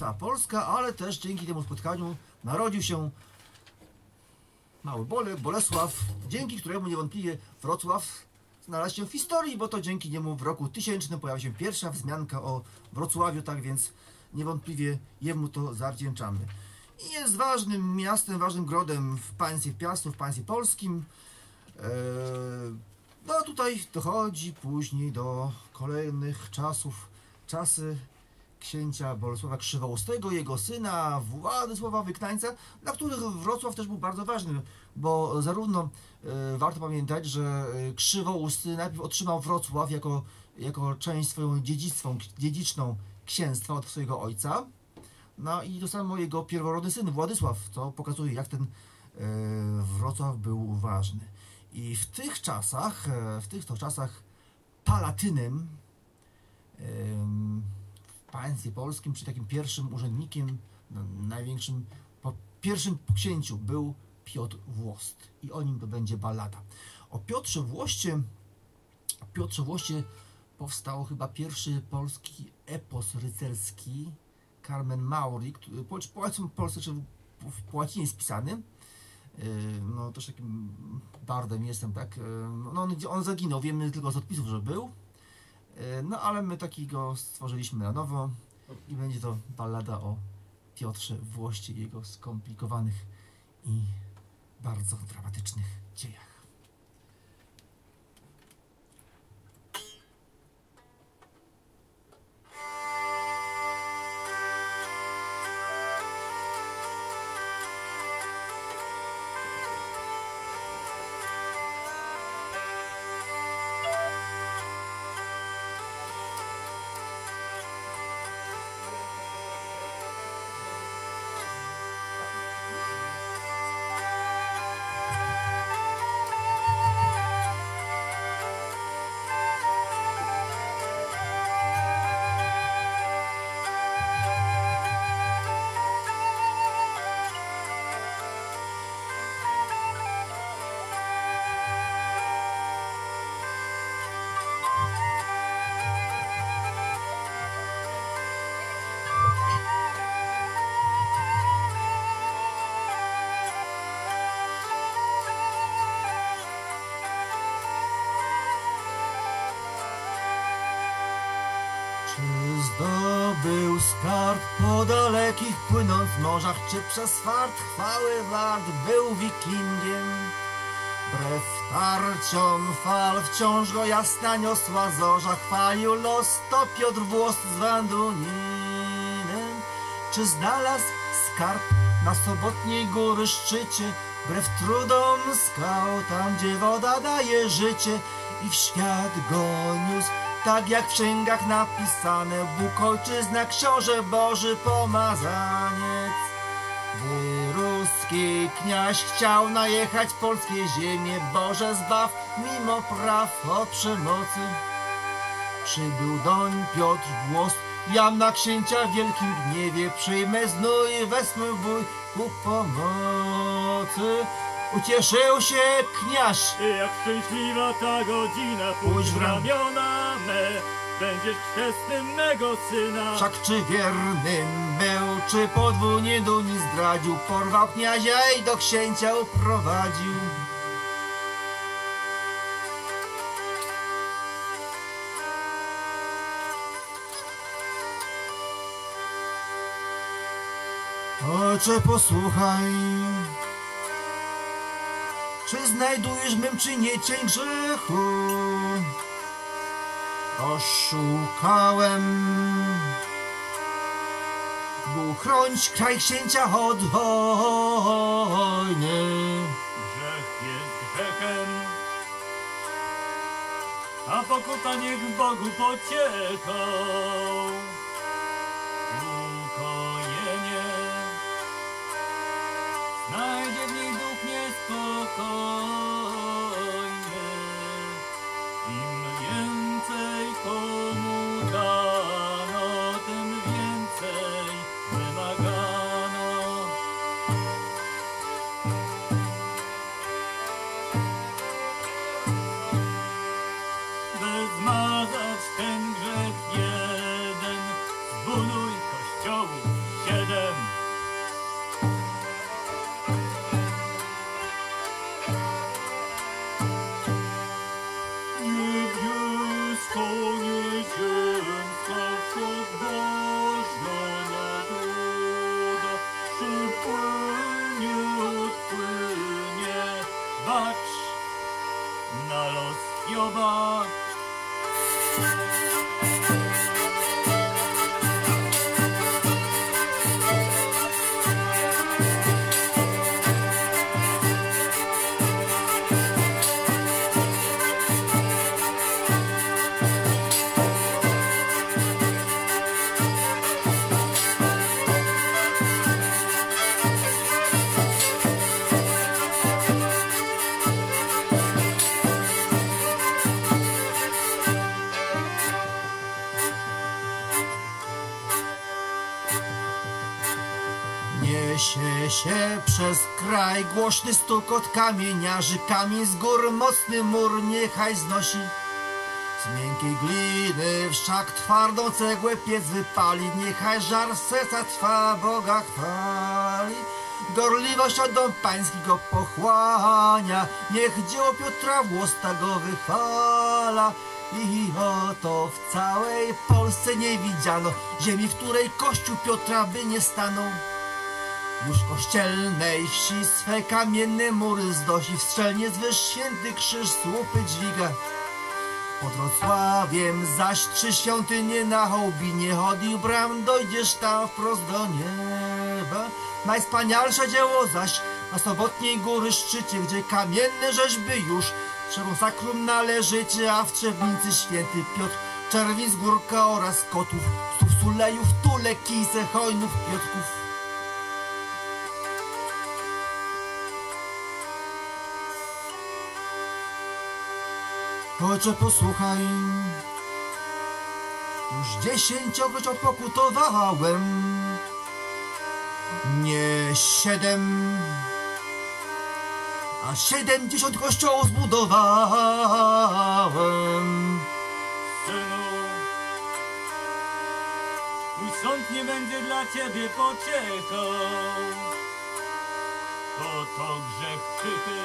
powstała Polska, ale też dzięki temu spotkaniu narodził się mały Bolek, Bolesław, dzięki któremu niewątpliwie Wrocław znalazł się w historii, bo to dzięki niemu w roku 1000 pojawiła się pierwsza wzmianka o Wrocławiu, tak więc niewątpliwie jemu to zawdzięczamy. I jest ważnym miastem, ważnym grodem w państwie Piastów, w państwie polskim. Eee, no tutaj dochodzi później do kolejnych czasów, czasy księcia Bolesława Krzywoustego, jego syna Władysława Wyknańca, dla których Wrocław też był bardzo ważny, bo zarówno e, warto pamiętać, że e, Krzywousty najpierw otrzymał Wrocław jako, jako część swoją dziedzictwą, dziedziczną księstwa od swojego ojca, no i to samo jego pierworodny syn Władysław, co pokazuje jak ten e, Wrocław był ważny. I w tych czasach, w tych to czasach palatynem em, w państwie polskim, czy takim pierwszym urzędnikiem, no, największym, po pierwszym księciu był Piotr Włost. I o nim to będzie ballada. O Piotrze Włoście, o Piotrze Włoście powstał chyba pierwszy polski epos rycerski, Carmen Mauri, który po, po Polsce, w, w po łacinie jest pisany. Yy, No też takim bardem jestem, tak? Yy, No on, on zaginął, wiemy tylko z odpisów, że był. Yy, No ale my takiego stworzyliśmy na nowo i będzie to ballada o Piotrze Włoście i jego skomplikowanych i bardzo dramatycznych dziejach. Skarb po dalekich płynąc morzach, czy przez fart chwały wart był wikingiem? Wbrew tarciom fal wciąż go jasna niosła zorza, chwalił los to Piotr Włos z Wanduninem. Czy znalazł skarb na sobotniej góry szczycie, wbrew trudom skał, tam gdzie woda daje życie i w świat go niósł, tak jak w księgach napisane, Bóg ojczyzna, książę Boży pomazaniec. Ruski kniaź chciał najechać polskie ziemie, Boże zbaw mimo praw od przemocy. Przybył doń Piotr Włos, jam na księcia w wielkim gniewie, przyjmę znój, wezmę bój ku pomocy. Ucieszył się kniaż, Jak szczęśliwa ta godzina, Pójdź w w ram- ramiona me, będziesz chrzestnym mego syna. wszak czy wiernym był, czy podwójnie duni zdradził, porwał kniazia i do księcia uprowadził. Ojcze, posłuchaj. Czy znajdujesz mym czynie cień grzechu? Oszukałem. Bóg chronić kraj księcia od wojny. Grzech jest grzechem, a pokuta niech Bogu pociechą. Ukojenie znajdzie w niej duch niespokojny. Więcej kraj głośny stukot kamieniarzy, kamień z gór mocny mur niechaj znosi. Z miękkiej gliny wszak twardą cegłę piec wypali, niechaj żar serca trwa, Boga chwali. Gorliwość od dom pochłania, niech dzieło Piotra Włosta go wychwala. I oto w całej Polsce nie widziano ziemi, w której kościół Piotra by nie stanął. Już kościelnej wsi swe kamienne mury zdosi, w strzelnie zwyż święty krzyż słupy dźwiga. Pod Wrocławiem zaś trzy świątynie na Hołbinie chodził bram, dojdziesz tam wprost do nieba. Najwspanialsze dzieło zaś na sobotniej góry szczycie, gdzie kamienne rzeźby już trzeba sakrum należycie, a w Trzebnicy święty Piotr, czerwic górka oraz kotów, stów sulejów, tule, kise, hojnów, piotków. Ojcze, posłuchaj. Już dziesięciokroć odpokutowałem. Nie siedem, a siedemdziesiąt kościołów zbudowałem. Synu, mój sąd nie będzie dla ciebie pociechą, bo to grzech pychy,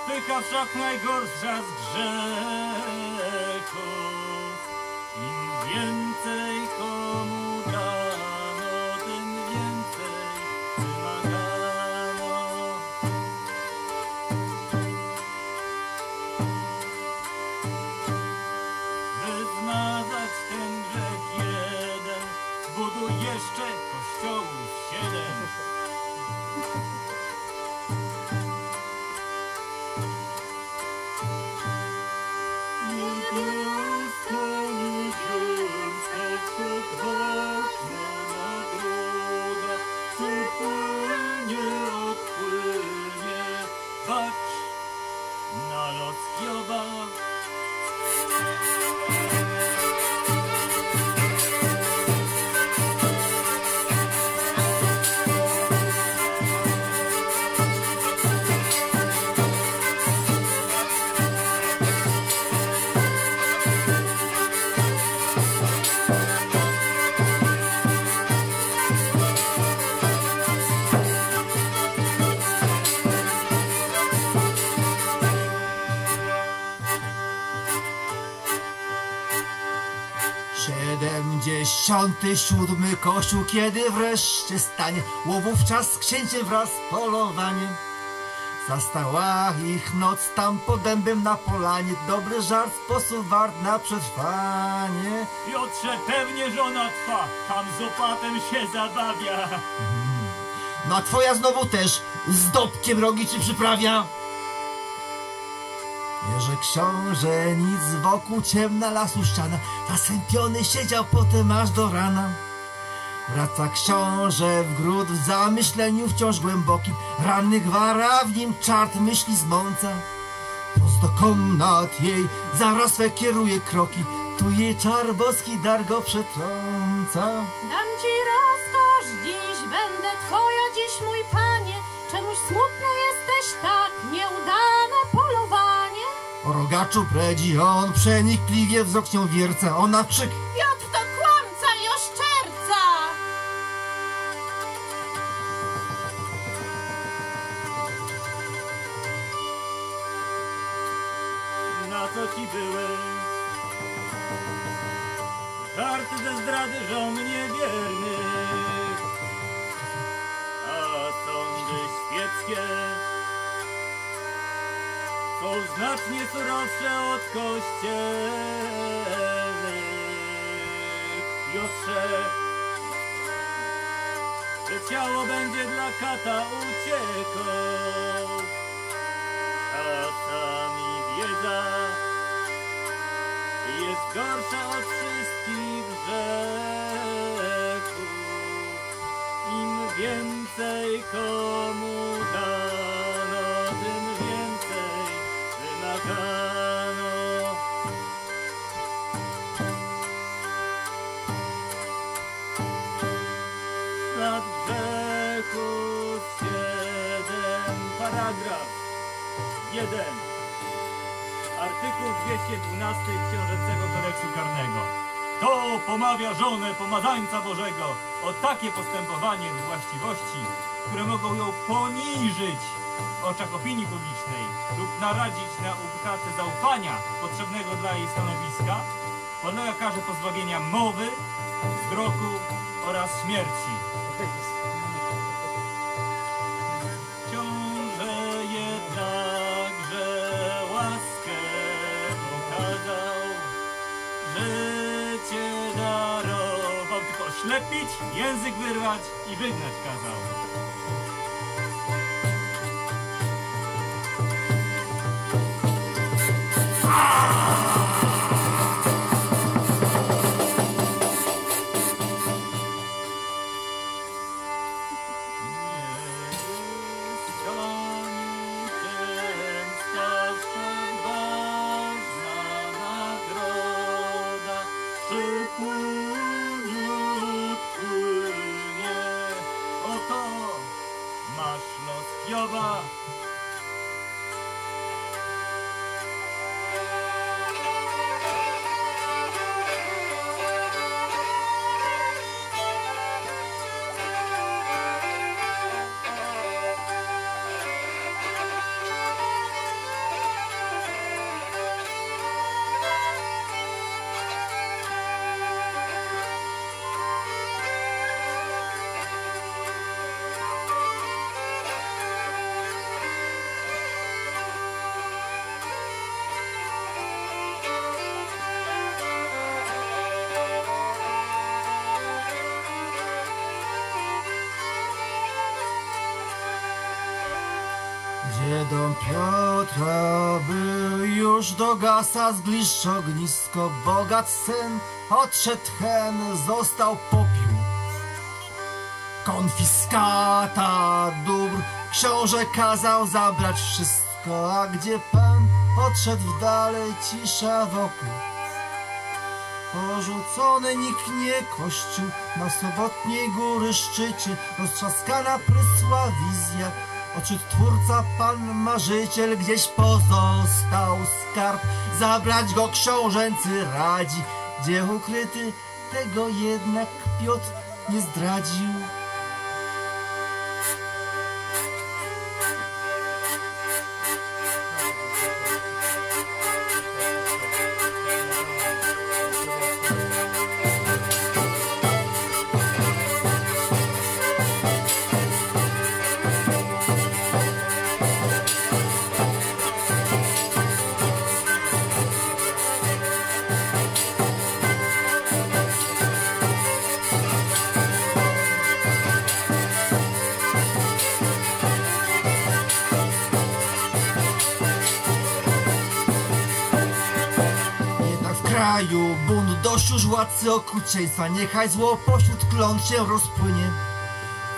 a pycha wszak najgorsza z grzechów. Im więcej komu dano, tym więcej wymagano. By zmazać ten grzech jeden, zbuduj jeszcze Siedemdziesiąty siódmy kościół, kiedy wreszcie stanie łowów czas z księciem wraz z polowaniem. Zastała ich noc tam pod dębem na polanie, dobry żart, sposób wart na przetrwanie. Piotrze, pewnie żona twa, tam z opatem się zabawia. No a twoja znowu też z dobkiem rogi czy przyprawia? Że książę nic wokół ciemna lasu ściana, zasępiony siedział potem aż do rana. Wraca książę w gród w zamyśleniu wciąż głębokim, ranny gwara w nim czart myśli zmąca. Prosto komnat jej zaraz swe kieruje kroki, tu jej czar boski dar go przetrąca. Dam ci rozkosz dziś, będę twoja dziś, mój panie. Czemuś smutny O rogaczu predzi on, przenikliwie wzrok nią wierca, ona krzyk. Piotr są znacznie surowsze od kościelnych. Piotrze, że ciało będzie dla kata uciekał. Czasami wiedza jest gorsza od wszystkich grzechów. Im więcej komu dano, siedem, paragraf jeden. Artykuł 212 Książęcego Kodeksu Karnego. To pomawia żonę pomazańca Bożego o takie postępowanie w właściwości, które mogą ją poniżyć w oczach opinii publicznej lub naradzić na utratę zaufania potrzebnego dla jej stanowiska, podlega karze pozbawienia mowy, wzroku oraz śmierci. Ślepić, język wyrwać i wygnać kazał. Masz los dogasa zbliż ognisko Bogat syn odszedł hen, został popiół. Konfiskata dóbr Książę kazał zabrać wszystko A gdzie pan odszedł w dalej cisza wokół Porzucony nikt nie kościół na sobotniej góry szczycie Roztrzaskana prysła wizja Oczy twórca pan marzyciel gdzieś pozostał skarb? Zabrać go książęcy radzi Gdzie ukryty tego jednak Piotr nie zdradził władcy okrucieństwa Niechaj zło pośród kląt się rozpłynie.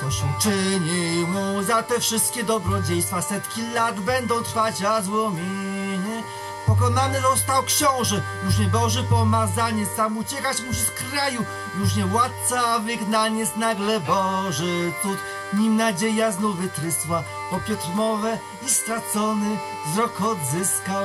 Co się czyni mu za te wszystkie dobrodziejstwa? Setki lat będą trwać, a zło minie Pokonany został książę, już nie Boży pomazanie Sam uciekać musi z kraju, już nie władca, wygnaniec Nagle Boży cud, nim nadzieja znów wytrysła Bo Piotr mowę i stracony wzrok odzyskał